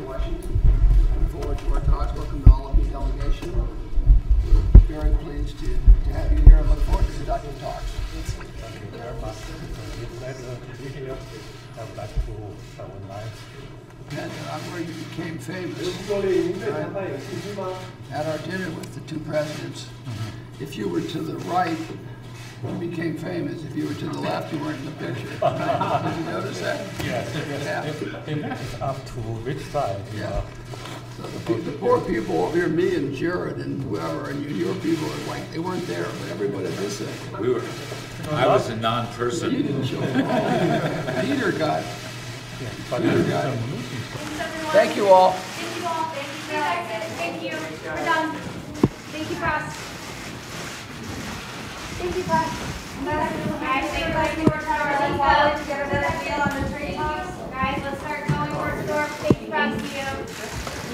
Forward to our talks. Welcome to all of you delegation. Very pleased to, to have you here and look forward to conducting talks. Thank you very much. It's a pleasure to. I would like to have a nice And I'm where you became famous at our dinner with the two presidents. If you were to the right, you became famous. If you were to the left, you weren't in the picture. that? Yes, Yeah. yes. It, it is up to which side you Yeah. are. So the, pe- the poor people over here, me and Jared and whoever, and you- your people are like, they weren't there, but everybody this end. We were, I was a You non-person. didn't show up. Peter got, But Peter got a it. Thank you all. Thank you all, thank you guys, thank you, we're done. Thank you, press. Thank you, press. Guys, say goodbye to our Thank you, Rossio.